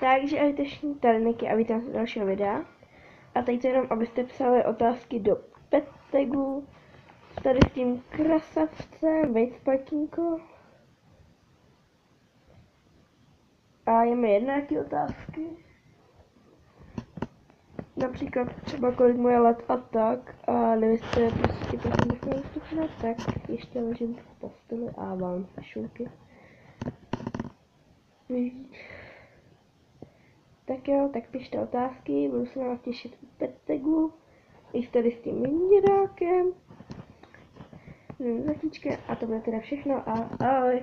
Takže ahojteční telniky a vítám z dalšího videa. A teď to jenom, abyste psali otázky do pettegu. Tady s tím krasavcem, vejt. A je mi jedna jaký otázky. Například třeba kolik moje let a tak. A nevíte prostě prosím nechme tak ještě ležím v posteli a vám šunky. Tak jo, tak pište otázky, budu se na vás těšit u pettegu. I tady s tím mindirákem. Zatička a to bude teda všechno a ahoj.